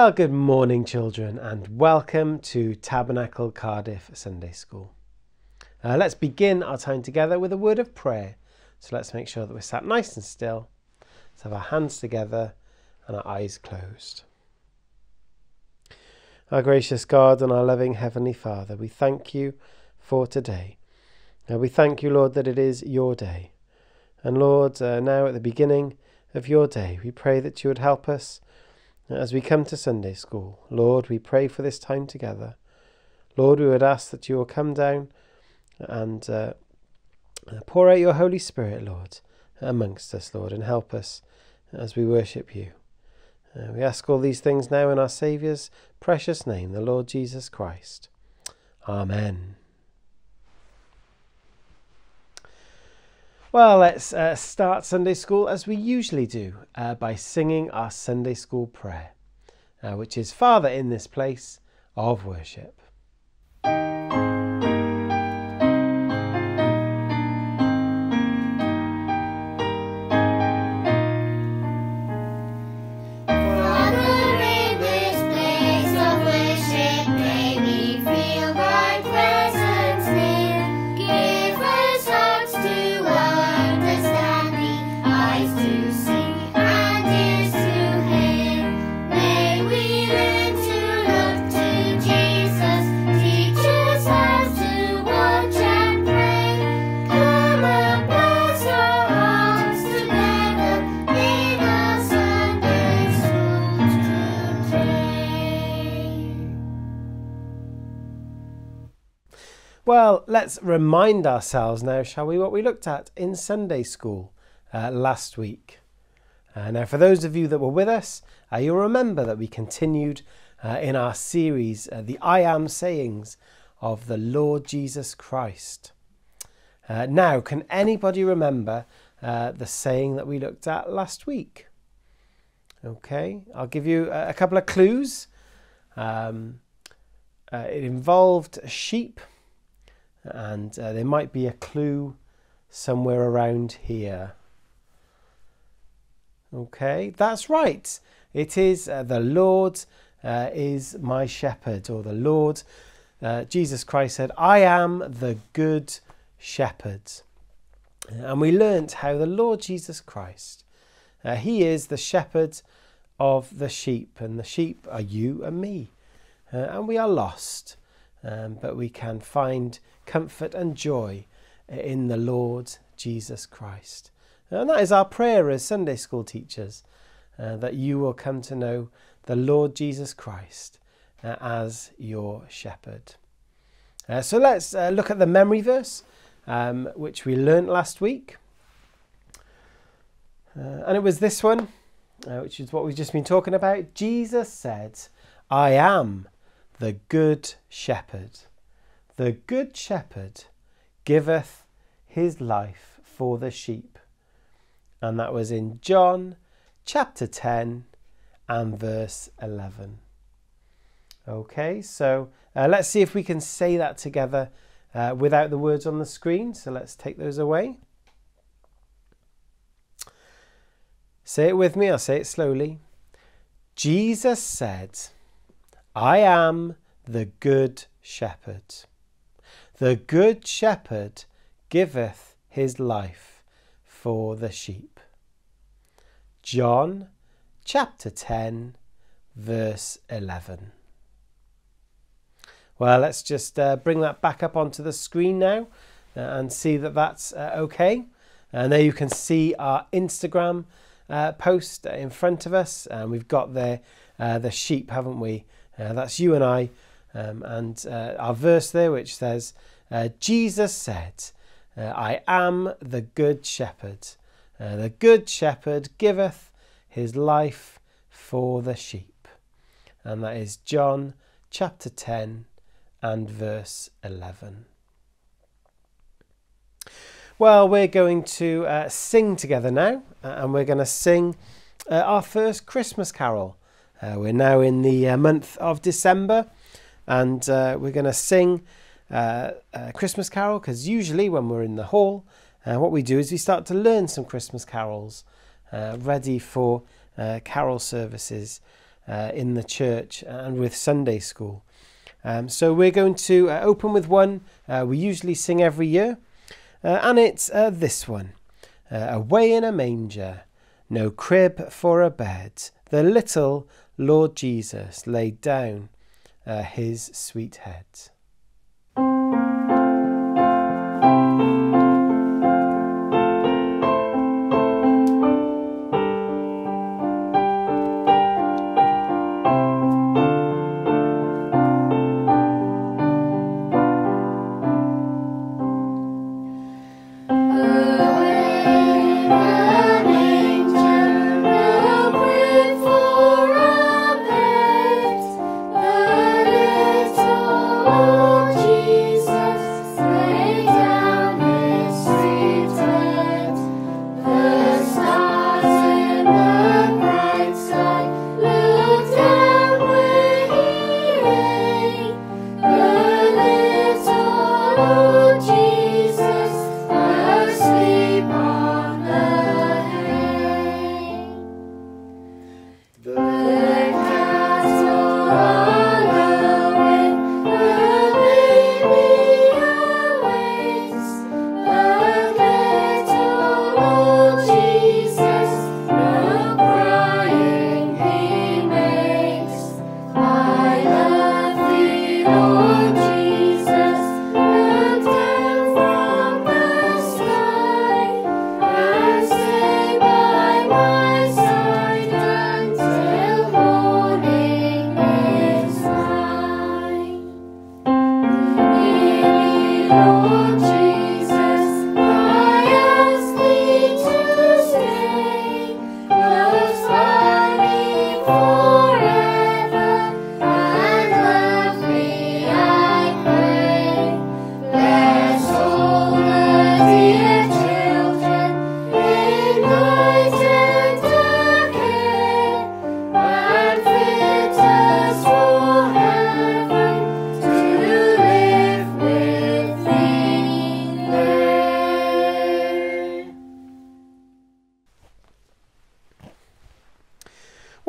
Well, good morning, children, and welcome to Tabernacle Cardiff Sunday School. Uh, let's begin our time together with a word of prayer. So let's make sure that we're sat nice and still. Let's have our hands together and our eyes closed. Our gracious God and our loving Heavenly Father, we thank you for today. Uh, we thank you, Lord, that it is your day. And Lord, uh, now at the beginning of your day, we pray that you would help us as we come to Sunday school, Lord, we pray for this time together. Lord, we would ask that you will come down and uh, pour out your Holy Spirit, Lord, amongst us, Lord, and help us as we worship you. Uh, we ask all these things now in our Saviour's precious name, the Lord Jesus Christ. Amen. Well, let's uh, start Sunday school as we usually do uh, by singing our Sunday school prayer, uh, which is Father in this place of worship. Well, let's remind ourselves now, shall we, what we looked at in Sunday school uh, last week. Uh, now, for those of you that were with us, uh, you'll remember that we continued uh, in our series, uh, The I Am Sayings of the Lord Jesus Christ. Uh, now, can anybody remember the saying that we looked at last week? Okay, I'll give you a, couple of clues. Um, it involved sheep and uh, there might be a clue somewhere around here. Okay, that's right. It is uh, the Lord uh, is my shepherd, or the Lord, uh, Jesus Christ said, I am the good shepherd. And we learnt how the Lord Jesus Christ, uh, He is the shepherd of the sheep, and the sheep are you and me. Uh, and we are lost, um, but we can find comfort and joy in the Lord Jesus Christ. And that is our prayer as Sunday school teachers, uh, that you will come to know the Lord Jesus Christ uh, as your shepherd. Uh, so let's uh, look at the memory verse, um, which we learnt last week. Uh, and it was this one, uh, which is what we've just been talking about. Jesus said, I am the good shepherd. The good shepherd giveth his life for the sheep. And that was in John chapter 10 and verse 11. Okay, so uh, let's see if we can say that together uh, without the words on the screen. So let's take those away. Say it with me, I'll say it slowly. Jesus said, I am the good shepherd. The good shepherd giveth his life for the sheep. John chapter 10, verse 11. Well, let's just uh, bring that back up onto the screen now uh, and see that that's uh, okay. And there you can see our Instagram uh, post in front of us, and we've got there uh, the sheep, haven't we? Uh, that's you and I um, and uh, our verse there, which says, uh, Jesus said, uh, I am the good shepherd. Uh, the good shepherd giveth his life for the sheep. And that is John chapter 10 and verse 11. Well, we're going to uh, sing together now, and we're going to sing our first Christmas carol. we're now in the month of December and uh, we're going to sing uh, a Christmas carol because usually when we're in the hall, uh, what we do is we start to learn some Christmas carols uh, ready for uh, carol services uh, in the church and with Sunday school. Um, so we're going to open with one we usually sing every year, and it's this one Away in a manger, no crib for a bed, the little Lord Jesus laid down Uh, his sweet head.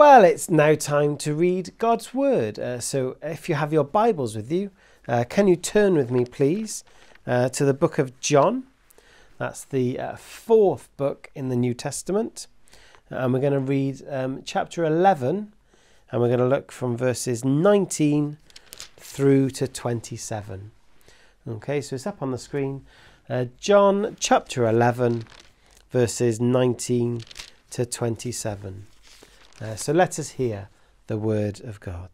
Well, it's now time to read God's Word. Uh, so, if you have your Bibles with you, uh, can you turn with me, please, uh, to the book of John? That's the uh, fourth book in the New Testament. And we're going to read um, chapter 11, and we're going to look from verses 19 through to 27. Okay, so it's up on the screen. Uh, John chapter 11, verses 19 to 27. Uh, so let us hear the word of God.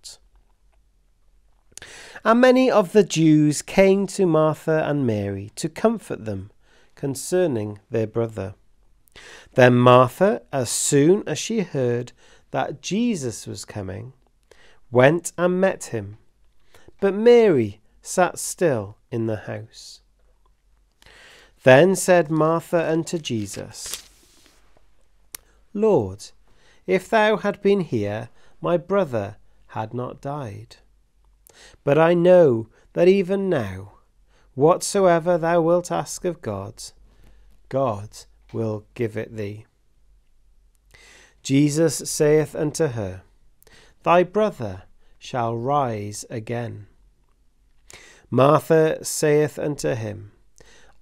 And many of the Jews came to Martha and Mary to comfort them concerning their brother. Then Martha, as soon as she heard that Jesus was coming, went and met him. But Mary sat still in the house. Then said Martha unto Jesus, Lord, if thou had been here, my brother had not died. But I know that even now, whatsoever thou wilt ask of God, God will give it thee. Jesus saith unto her, Thy brother shall rise again. Martha saith unto him,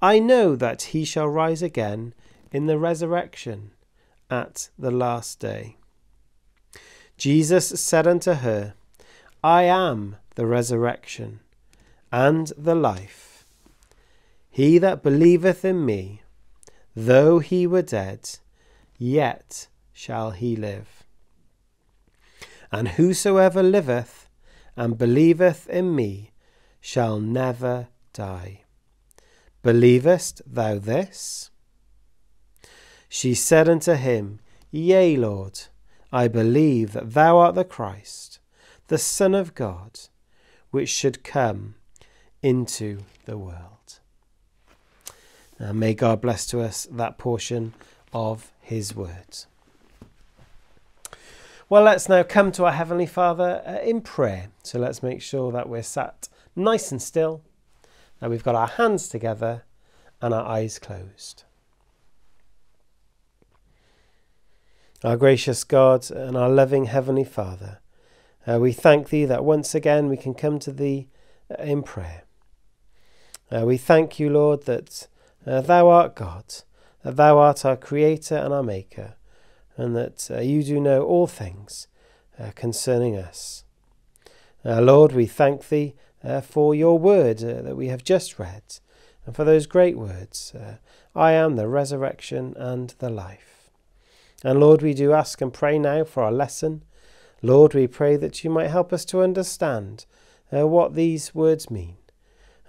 I know that he shall rise again in the resurrection at the last day. Jesus said unto her, I am the resurrection and the life. He that believeth in me, though he were dead, yet shall he live. And whosoever liveth and believeth in me shall never die. Believest thou this? She said unto him, Yea, Lord, I believe that thou art the Christ, the Son of God, which should come into the world. And may God bless to us that portion of his words. Well, let's now come to our Heavenly Father uh, in prayer. So let's make sure that we're sat nice and still, that we've got our hands together and our eyes closed. Our gracious God and our loving Heavenly Father, Uh, we thank Thee that once again we can come to Thee uh, in prayer. Uh, we thank you, Lord, that uh, Thou art God, that Thou art our Creator and our Maker, and that uh, you do know all things uh, concerning us. Lord, we thank Thee for your word that we have just read, and for those great words I am the resurrection and the life. And Lord, we do ask and pray now for our lesson. Lord, we pray that you might help us to understand uh, what these words mean.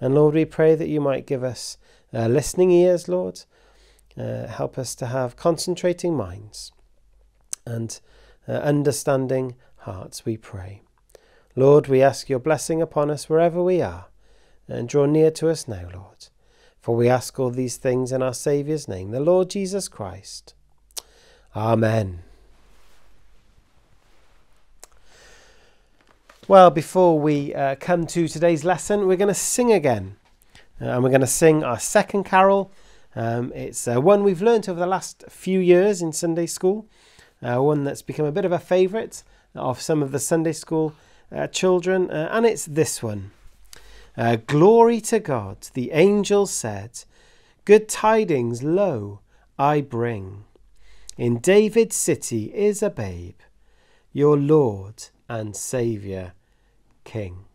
And Lord, we pray that you might give us uh, listening ears, Lord. Uh, help us to have concentrating minds and uh, understanding hearts, we pray. Lord, we ask your blessing upon us wherever we are, and draw near to us now, Lord. For we ask all these things in our Saviour's name, the Lord Jesus Christ. Amen. Well, before we uh, come to today's lesson, we're going to sing again. Uh, and we're going to sing our second carol. Um, it's uh, one we've learnt over the last few years in Sunday school, uh, one that's become a bit of a favourite of some of the Sunday school uh, children, uh, and it's this one. Glory to God, the angel said, Good tidings, lo, I bring. In David's city is a babe, your Lord and Saviour King.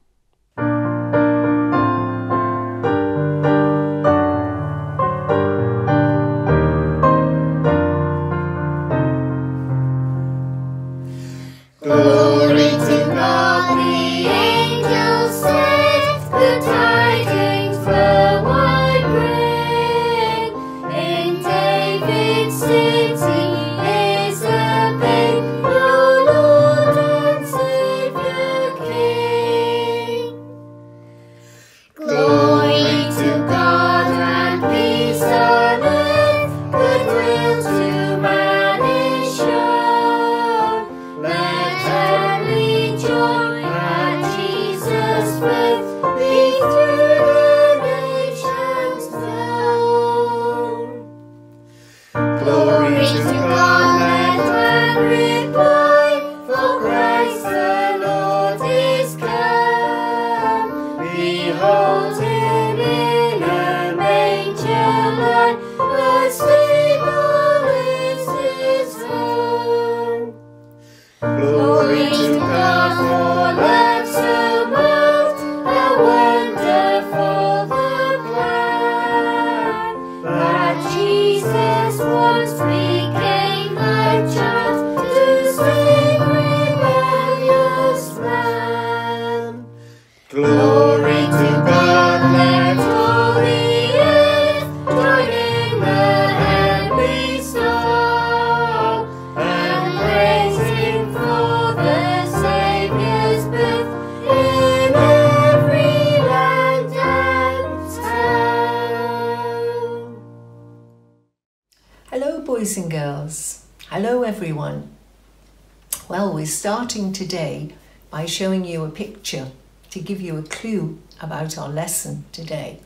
Today by showing you a picture to give you a clue about our lesson today.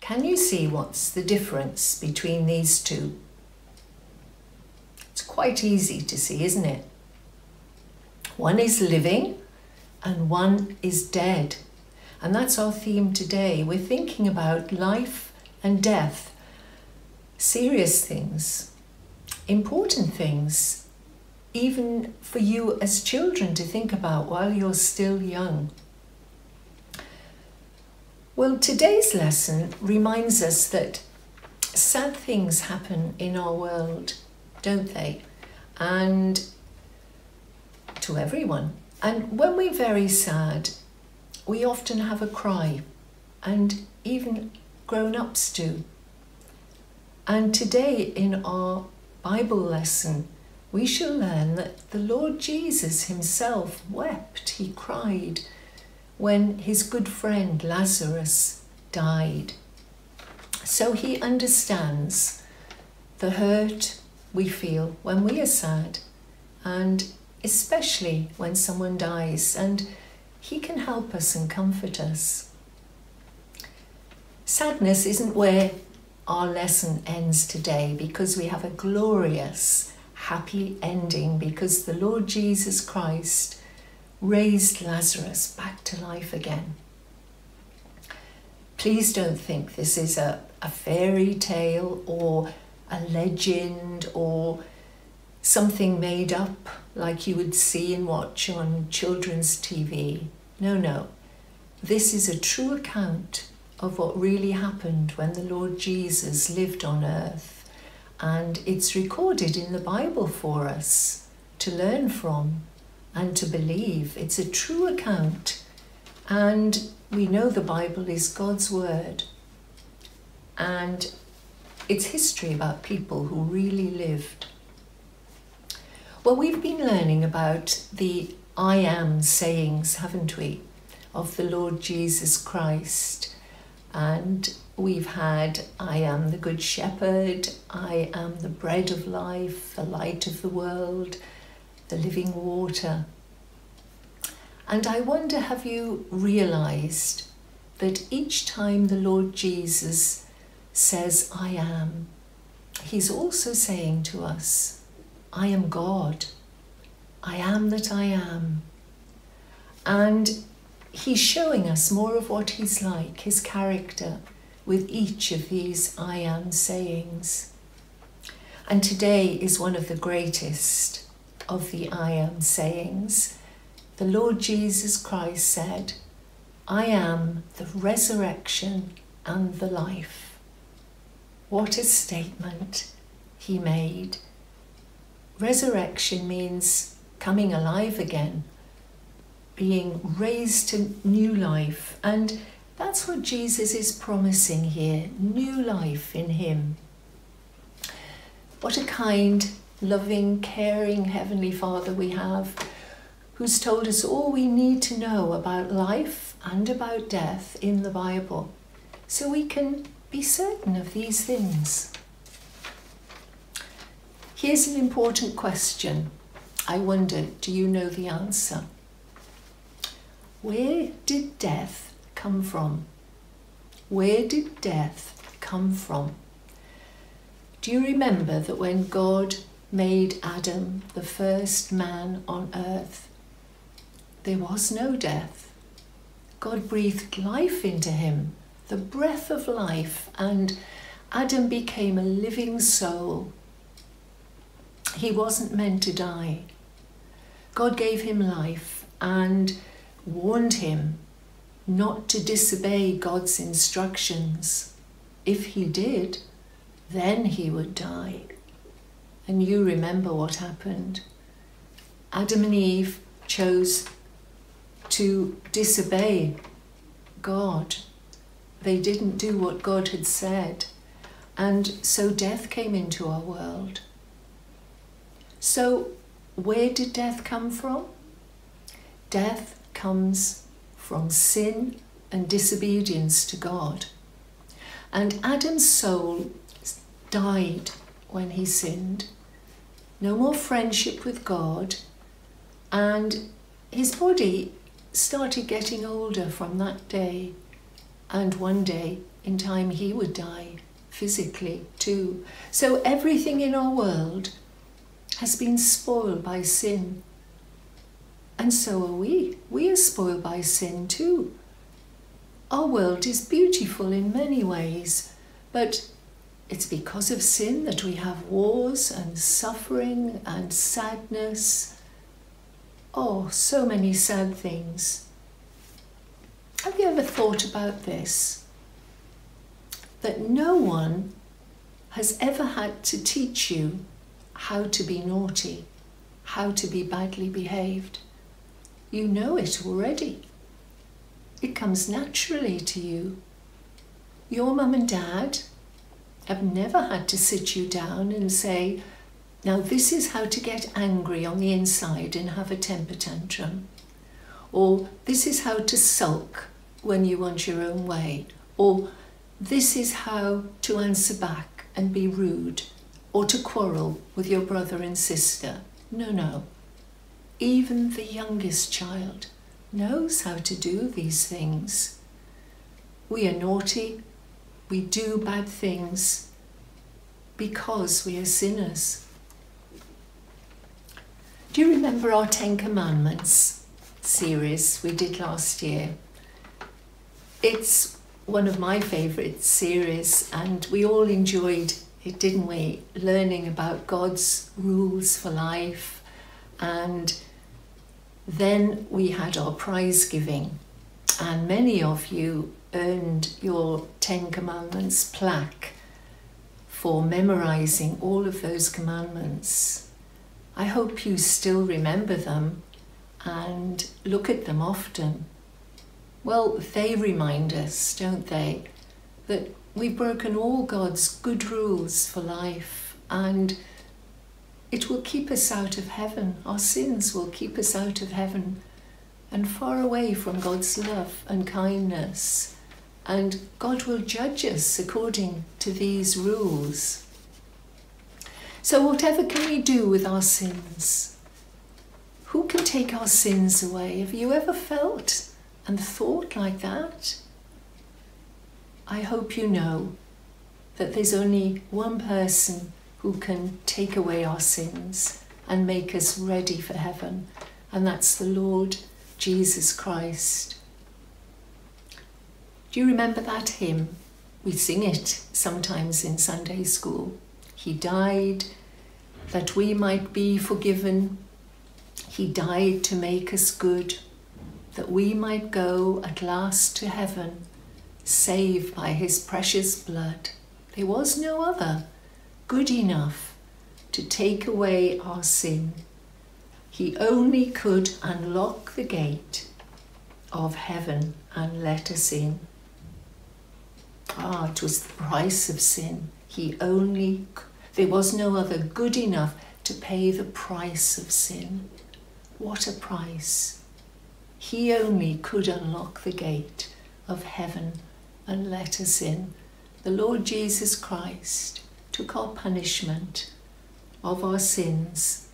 Can you see what's the difference between these two? It's quite easy to see, isn't it? One is living and one is dead. And that's our theme today. We're thinking about life and death serious things, important things, even for you as children to think about while you're still young. Well, today's lesson reminds us that sad things happen in our world, don't they? And to everyone. And when we're very sad, we often have a cry, and even grown ups do. And today, in our Bible lesson, we shall learn that the Lord Jesus himself wept, he cried, when his good friend Lazarus died. So he understands the hurt we feel when we are sad, and especially when someone dies, and he can help us and comfort us. Sadness isn't where our lesson ends today because we have a glorious, happy ending because the Lord Jesus Christ raised Lazarus back to life again. Please don't think this is a, a fairy tale or a legend or something made up like you would see and watch on children's TV. No, no. This is a true account of what really happened when the Lord Jesus lived on earth. And it's recorded in the Bible for us to learn from and to believe. It's a true account. And we know the Bible is God's Word. And it's history about people who really lived. Well, we've been learning about the I am sayings, haven't we, of the Lord Jesus Christ. And we've had I am the Good Shepherd, I am the bread of life, the light of the world, the living water. And I wonder have you realized that each time the Lord Jesus says, I am, he's also saying to us, I am God. I am that I am. And he's showing us more of what he's like, his character, with each of these I am sayings. And today is one of the greatest of the I am sayings. The Lord Jesus Christ said, I am the resurrection and the life. What a statement he made. Resurrection means coming alive again, being raised to new life. And that's what Jesus is promising here new life in Him. What a kind, loving, caring Heavenly Father we have, who's told us all we need to know about life and about death in the Bible, so we can be certain of these things. Here's an important question. I wonder, do you know the answer? Where did death come from? Where did death come from? Do you remember that when God made Adam the first man on earth, there was no death? God breathed life into him, the breath of life, and Adam became a living soul he wasn't meant to die. God gave him life and warned him not to disobey God's instructions. If he did, then he would die. And you remember what happened. Adam and Eve chose to disobey God. They didn't do what God had said. And so death came into our world. So, where did death come from? Death comes from sin and disobedience to God. And Adam's soul died when he sinned. No more friendship with God, and his body started getting older from that day. And one day, in time, he would die physically too. So, everything in our world has been spoiled by sin. And so are we. We are spoiled by sin too. Our world is beautiful in many ways, but it's because of sin that we have wars and suffering and sadness. Oh, so many sad things. Have you ever thought about this? That no one has ever had to teach you how to be naughty, how to be badly behaved. You know it already. It comes naturally to you. Your mum and dad have never had to sit you down and say, now this is how to get angry on the inside and have a temper tantrum. Or this is how to sulk when you want your own way. Or this is how to answer back and be rude or to quarrel with your brother and sister. No, no. Even the youngest child knows how to do these things. We are naughty, we do bad things because we are sinners. Do you remember our Ten Commandments series we did last year? It's one of my favourite series, and we all enjoyed it, didn't we? Learning about God's rules for life, and then we had our prize giving, and many of you earned your Ten Commandments plaque for memorizing all of those commandments. I hope you still remember them and look at them often. Well, they remind us, don't they, that we've broken all God's good rules for life and it will keep us out of heaven. Our sins will keep us out of heaven and far away from God's love and kindness. And God will judge us according to these rules. So, whatever can we do with our sins? Who can take our sins away? Have you ever felt and thought like that? I hope you know that there's only one person who can take away our sins and make us ready for heaven, and that's the Lord Jesus Christ. Do you remember that hymn? We sing it sometimes in Sunday school. He died that we might be forgiven. He died to make us good, that we might go at last to heaven, saved by his precious blood. There was no other good enough to take away our sin. He only could unlock the gate of heaven and let us in. Ah, it was the price of sin. He only, there was no other good enough to pay the price of sin. What a price! He only could unlock the gate of heaven and let us in. The Lord Jesus Christ took our punishment of our sins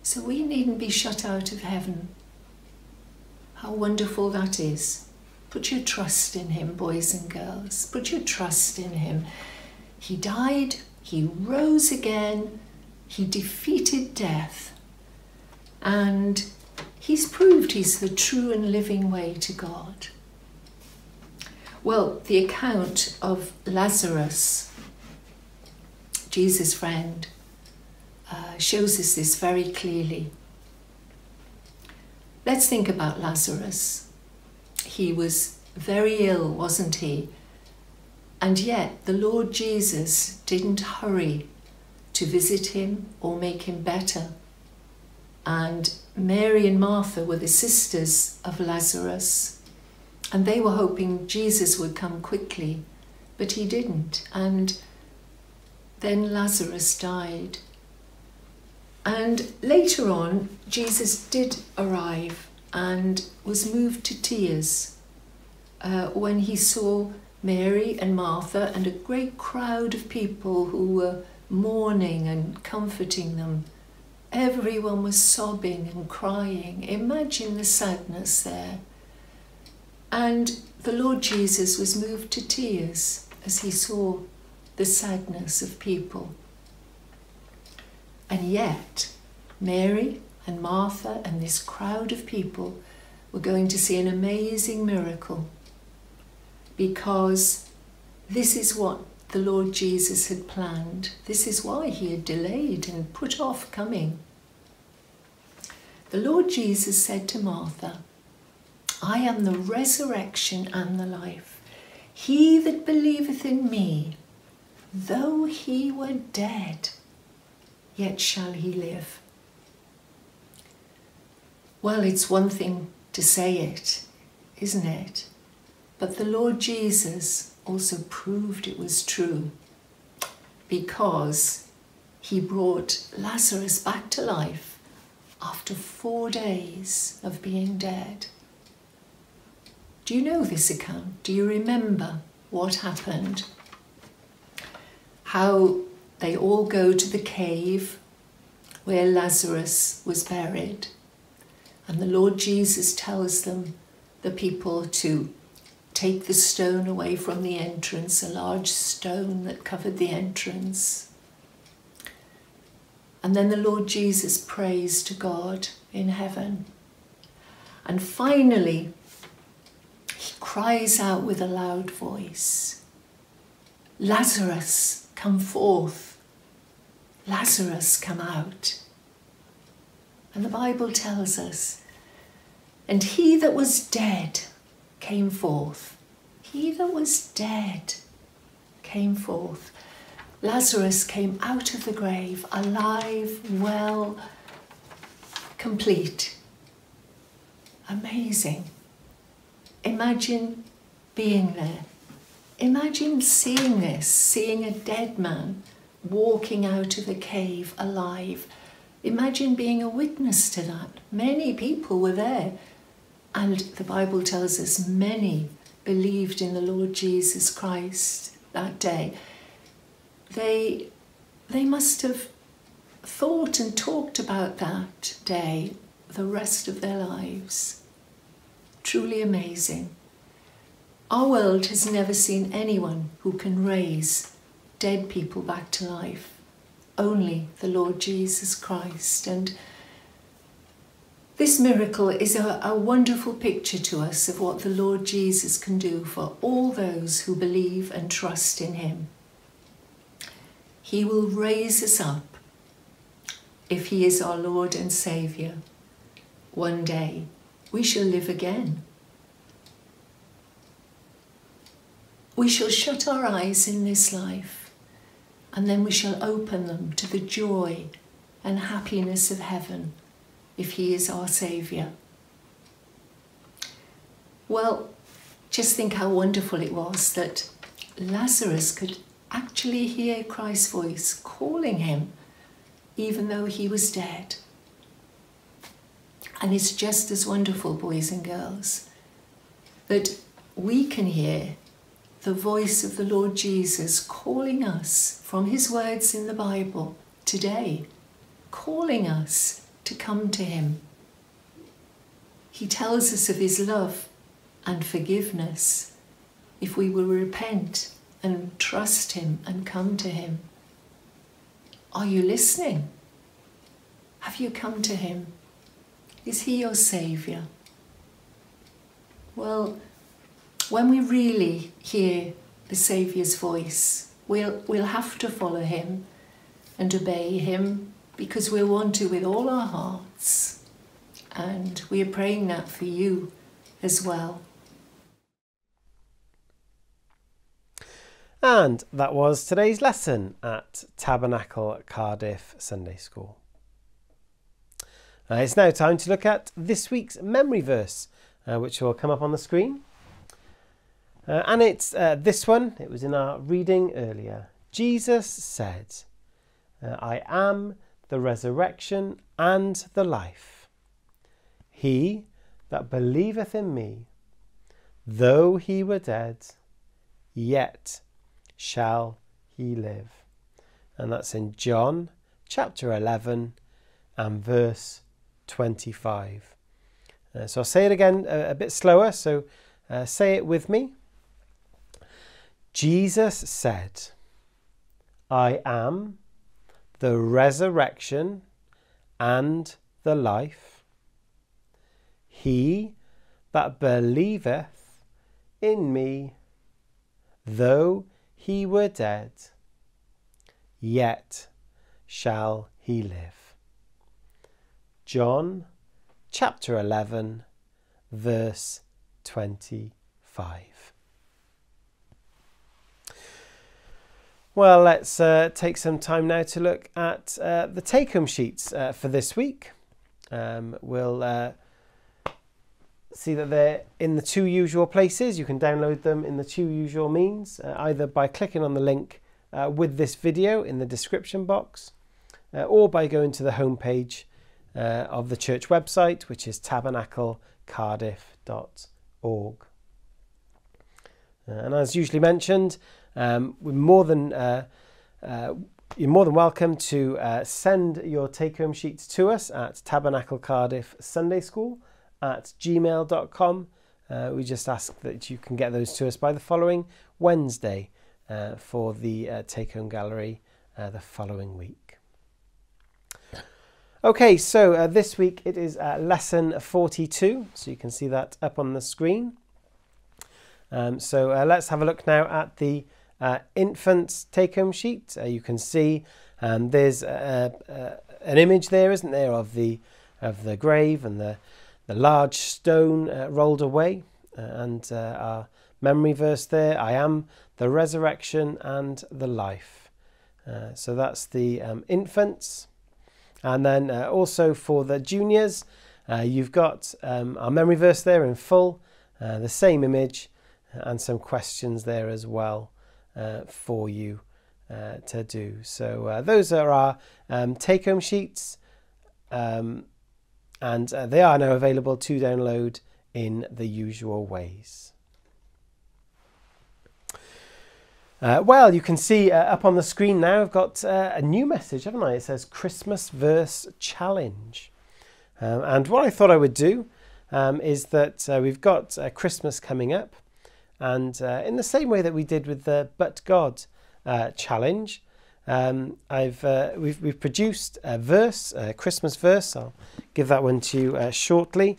so we needn't be shut out of heaven. How wonderful that is. Put your trust in him, boys and girls. Put your trust in him. He died, he rose again, he defeated death, and he's proved he's the true and living way to God. Well, the account of Lazarus, Jesus' friend, uh, shows us this very clearly. Let's think about Lazarus he was very ill, wasn't he? And yet the Lord Jesus didn't hurry to visit him or make him better. And Mary and Martha were the sisters of Lazarus, and they were hoping Jesus would come quickly, but he didn't. And then Lazarus died. And later on, Jesus did arrive and was moved to tears uh, when he saw Mary and Martha and a great crowd of people who were mourning and comforting them. Everyone was sobbing and crying. Imagine the sadness there. And the Lord Jesus was moved to tears as he saw the sadness of people. And yet, Mary and Martha and this crowd of people were going to see an amazing miracle because this is what the Lord Jesus had planned. This is why he had delayed and put off coming. The Lord Jesus said to Martha, I am the resurrection and the life. He that believeth in me, though he were dead, yet shall he live. Well, it's one thing to say it, isn't it? But the Lord Jesus also proved it was true because he brought Lazarus back to life after four days of being dead. Do you know this account? Do you remember what happened? How they all go to the cave where Lazarus was buried and the Lord Jesus tells them, the people, to take the stone away from the entrance, a large stone that covered the entrance. And then the Lord Jesus prays to God in heaven. And finally, he cries out with a loud voice Lazarus, come forth. Lazarus, come out. And the Bible tells us, and he that was dead came forth. He that was dead came forth. Lazarus came out of the grave, alive, well, complete. Amazing. Imagine being there. Imagine seeing this, seeing a dead man walking out of the cave alive. Imagine being a witness to that. Many people were there. And the Bible tells us many believed in the Lord Jesus Christ that day they, they must have thought and talked about that day the rest of their lives. Truly amazing. Our world has never seen anyone who can raise dead people back to life. Only the Lord Jesus Christ. And this miracle is a, a, wonderful picture to us of what the Lord Jesus can do for all those who believe and trust in Him. He will raise us up if He is our Lord and Saviour. One day we shall live again. We shall shut our eyes in this life and then we shall open them to the joy and happiness of heaven if He is our Saviour. Well, just think how wonderful it was that Lazarus could actually hear Christ's voice calling him, even though he was dead. And it's just as wonderful, boys and girls, that we can hear the voice of the Lord Jesus calling us from his words in the Bible today, calling us to come to him. He tells us of his love and forgiveness if we will repent and trust Him and come to Him? Are you listening? Have you come to Him? Is He your Saviour? Well, when we really hear the Saviour's voice, we'll, we'll have to follow Him and obey Him because we'll want to with all our hearts. And we are praying that for you as well. And that was today's lesson at Tabernacle Cardiff Sunday School. Uh, it's now time to look at this week's memory verse, uh, which will come up on the screen. Uh, and it's uh, this one, it was in our reading earlier. Jesus said, uh, I am the resurrection and the life. He that believeth in me, though he were dead, yet shall he live. And that's in John chapter 11 and verse 25. Uh, so I'll say it again a, a bit slower, so uh, say it with me. Jesus said, I am the resurrection and the life. He that believeth in me, though he were dead, yet shall he live. John chapter 11, verse 25. Well, let's uh, take some time now to look at uh, the take home sheets uh, for this week. Um, we'll uh, see that they're in the two usual places. You can download them in the two usual means, uh, either by clicking on the link uh, with this video in the description box, or by going to the homepage of the church website, which is tabernaclecardiff.org. And as usually mentioned, um, we're more than uh, you're more than welcome to send your take-home sheets to us at Tabernacle Cardiff Sunday School at gmail.com. Uh, we just ask that you can get those to us by the following Wednesday uh, for the uh, take home gallery uh, the following week. Okay, so uh, this week it is uh, lesson 42, so you can see that up on the screen. Um, so uh, let's have a look now at the uh, infant take home sheet. Uh, you can see um, there's an image there, isn't there, of the, of the grave and the, the large stone uh, rolled away. and our memory verse there I am the resurrection and the life. so that's the um, infants. And then uh, also for the juniors, uh, you've got um, our memory verse there in full, uh, the same image, and some questions there as well uh, for you uh, to do. So uh, those are our um, take home sheets, um, and they are now available to download in the usual ways. Uh, well, you can see uh, up on the screen now, I've got uh, a new message, haven't I? It says Christmas Verse Challenge. Um, and what I thought I would do um, is that uh, we've got uh, Christmas coming up. And uh, in the same way that we did with the But God challenge, um, I've, we've, we've produced a verse, a Christmas verse. I'll give that one to you shortly.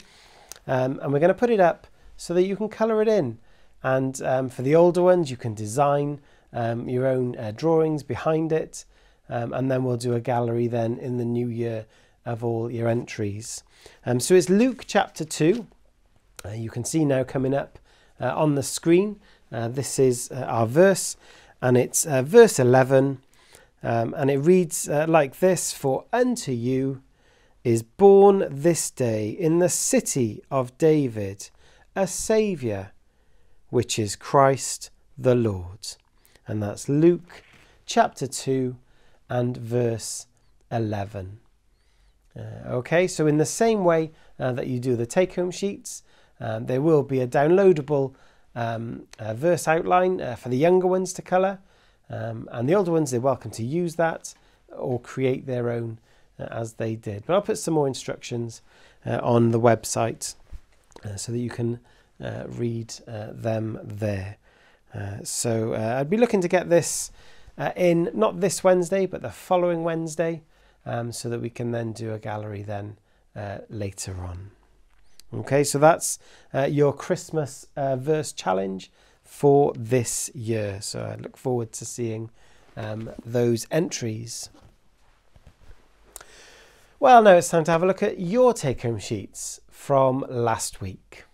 Um, and we're going to put it up so that you can colour it in. And um, for the older ones, you can design um, your own uh, drawings behind it, um, and then we'll do a gallery then in the new year of all your entries. Um, so it's Luke chapter 2. Uh, you can see now coming up uh, on the screen. Uh, this is uh, our verse, and it's uh, verse 11, um, and it reads like this For unto you is born this day in the city of David a Saviour, which is Christ the Lord and that's Luke chapter 2 and verse 11. Uh, okay, so in the same way uh, that you do the take home sheets, um, there will be a downloadable um, uh, verse outline uh, for the younger ones to colour, um, and the older ones, they're welcome to use that or create their own uh, as they did. But I'll put some more instructions uh, on the website so that you can read them there. Uh, so uh, I'd be looking to get this uh, in not this Wednesday, but the following Wednesday, um, so that we can then do a gallery then uh, later on. Okay, so that's uh, your Christmas verse challenge for this year. So I look forward to seeing um, those entries. Well, now it's time to have a look at your take home sheets from last week.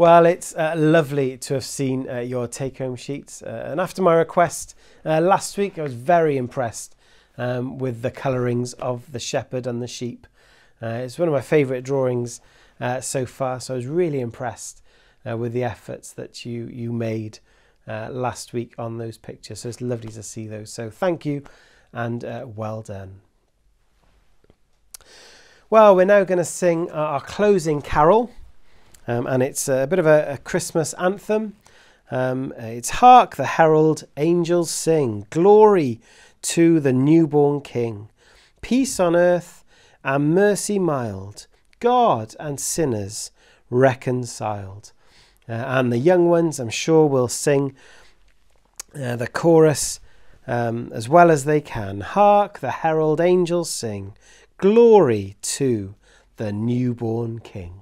Well, it's uh, lovely to have seen uh, your take home sheets. Uh, and after my request uh, last week, I was very impressed um, with the colourings of the shepherd and the sheep. Uh, it's one of my favourite drawings uh, so far, so I was really impressed with the efforts that you, you made last week on those pictures. So it's lovely to see those. So thank you and well done. Well, we're now going to sing our closing carol. Um, and it's a bit of a, a Christmas anthem. Um, it's Hark the Herald Angels Sing, Glory to the newborn King, Peace on earth and mercy mild, God and sinners reconciled. Uh, and the young ones, I'm sure, will sing uh, the chorus um, as well as they can. Hark the herald angels sing, Glory to the newborn King.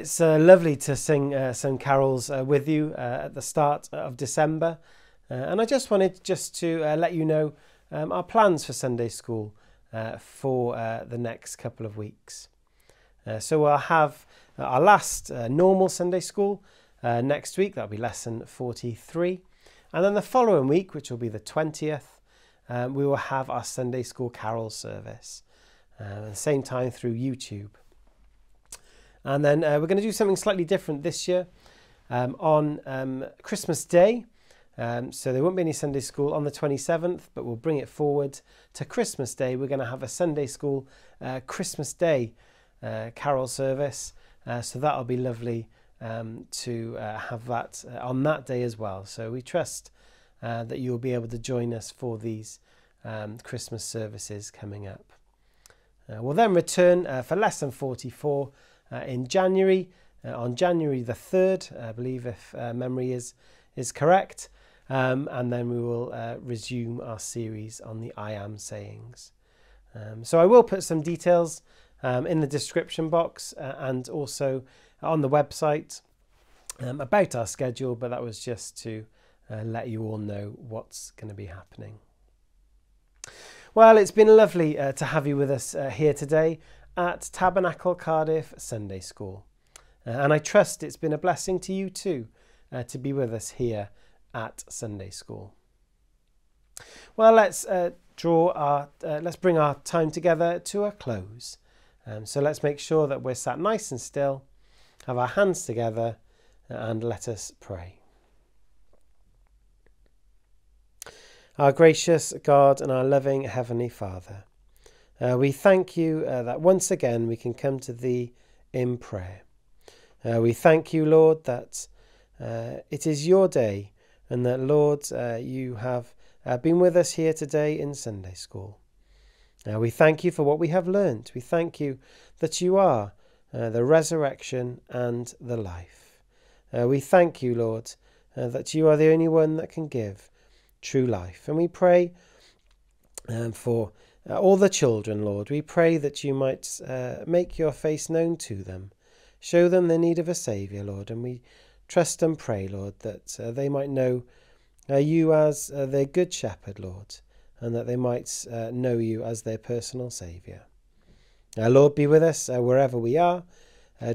It's uh, lovely to sing uh, some carols uh, with you uh, at the start of December. Uh, and I just wanted just to uh, let you know um, our plans for Sunday School for the next couple of weeks. so we'll have our last normal Sunday School next week. That'll be lesson 43. And then the following week, which will be the 20th, um, we will have our Sunday School carol service. at the same time through YouTube. And then uh, we're going to do something slightly different this year um, on um, Christmas Day. Um, so there won't be any Sunday school on the 27th, but we'll bring it forward to Christmas Day. We're going to have a Sunday school uh, Christmas Day uh, carol service. Uh, so that'll be lovely um, to uh, have that uh, on that day as well. So we trust that you'll be able to join us for these um, Christmas services coming up. we'll then return for lesson 44 uh, in January, uh, on January the 3rd, I believe if uh, memory is, is correct. Um, and then we will uh, resume our series on the I am sayings. Um, so I will put some details um, in the description box uh, and also on the website um, about our schedule, but that was just to uh, let you all know what's going to be happening. Well, it's been lovely uh, to have you with us uh, here today at Tabernacle Cardiff Sunday School. Uh, and I trust it's been a blessing to you too uh, to be with us here at Sunday School. Well, let's uh, draw our, let's bring our time together to a close. Um, so let's make sure that we're sat nice and still, have our hands together, and let us pray. Our gracious God and our loving Heavenly Father, uh, we thank you uh, that once again we can come to Thee in prayer. Uh, we thank you, Lord, that uh, it is your day and that, Lord, uh, you have uh, been with us here today in Sunday school. we thank you for what we have learnt. We thank you that you are the resurrection and the life. we thank you, Lord, that you are the only one that can give true life. And we pray um, for all the children, Lord. We pray that you might uh, make your face known to them, show them the need of a Saviour, Lord. And we trust and pray, Lord, that uh, they might know uh, you as uh, their good shepherd, Lord, and that they might uh, know you as their personal Saviour. Lord, be with us wherever we are.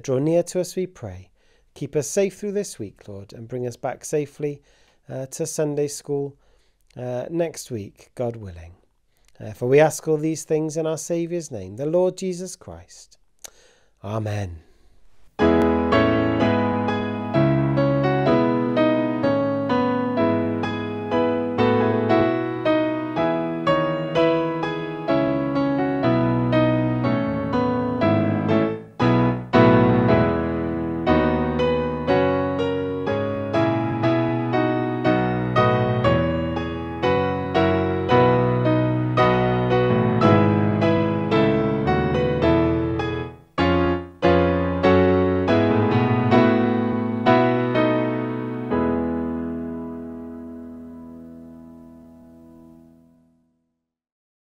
draw near to us, we pray. Keep us safe through this week, Lord, and bring us back safely to Sunday school uh, next week, God willing. For we ask all these things in our Saviour's name, the Lord Jesus Christ. Amen.